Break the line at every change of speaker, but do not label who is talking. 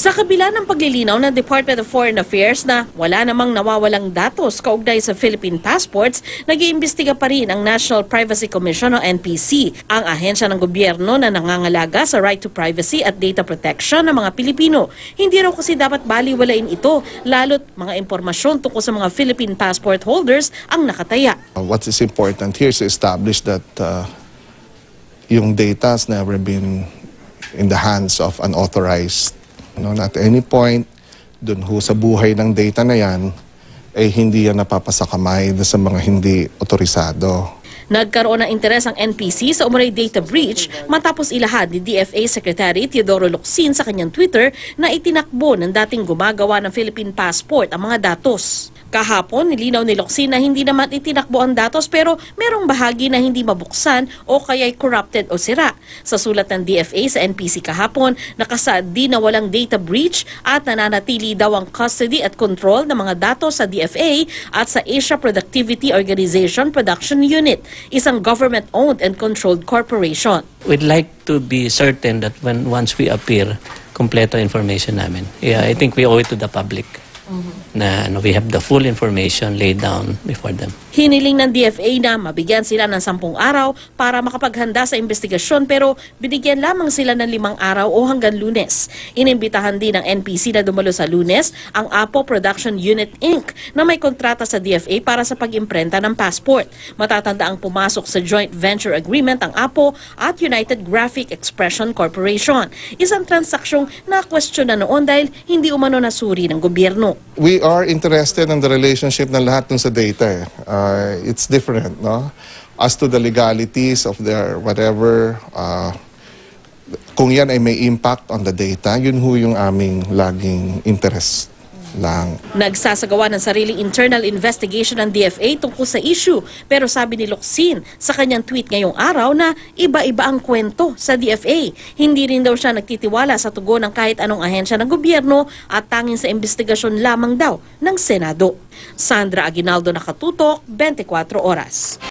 Sa kabila ng paglilinaw ng Department of Foreign Affairs na wala namang nawawalang datos kaugnay sa Philippine passports, nag-iimbestiga pa rin ang National Privacy Commission o NPC, ang ahensya ng gobyerno na nangangalaga sa right to privacy at data protection ng mga Pilipino. Hindi raw kasi dapat baliwalain ito, lalo't mga impormasyon tungkol sa mga Philippine passport holders ang nakataya.
Uh, What is important here is to establish that uh, yung data has never been in the hands of unauthorized. No, at any point, dun ho sa buhay ng data na yan, ay hindi yan napapasakamay na sa mga hindi otorisado.
Nagkaroon ng interes ang NPC sa umuray data breach matapos ilahad ni DFA Secretary Teodoro Locsin sa kanyang Twitter na itinakbo ng dating gumagawa ng Philippine passport ang mga datos. Kahapon, nilinaw ni Locsin na hindi naman itinakbo ang datos pero merong bahagi na hindi mabuksan o kaya'y corrupted o sira. Sa sulat ng DFA sa NPC kahapon, nakasaad din na walang data breach at nananatili daw ang custody at control ng mga datos sa DFA at sa Asia Productivity Organization Production Unit, isang government-owned and controlled corporation.
We'd like to be certain that when once we appear, kompleto information namin. Yeah, I think we owe it to the public na ano, we have the full information laid down before them.
Hiniling ng DFA na mabigyan sila ng sampung araw para makapaghanda sa investigasyon pero binigyan lamang sila ng limang araw o hanggang lunes. Inimbitahan din ng NPC na dumalo sa lunes ang Apo Production Unit Inc. na may kontrata sa DFA para sa pag-imprenta ng passport. Matatanda ang pumasok sa joint venture agreement ang Apo at United Graphic Expression Corporation. Isang transaksyong na-question na noon dahil hindi umano nasuri ng gobyerno.
We are interested in the relationship ng lahat dun sa data. eh. Uh, it's different, no? As to the legalities of their whatever, uh, kung yan ay may impact on the data, yun ho yung aming laging interest lang.
Nagsasagawa ng sariling internal investigation ng DFA tungkol sa issue pero sabi ni Locsin sa kanyang tweet ngayong araw na iba-iba ang kwento sa DFA. Hindi rin daw siya nagtitiwala sa tugon ng kahit anong ahensya ng gobyerno at tanging sa investigasyon lamang daw ng Senado. Sandra Aguinaldo nakatutok, 24 oras.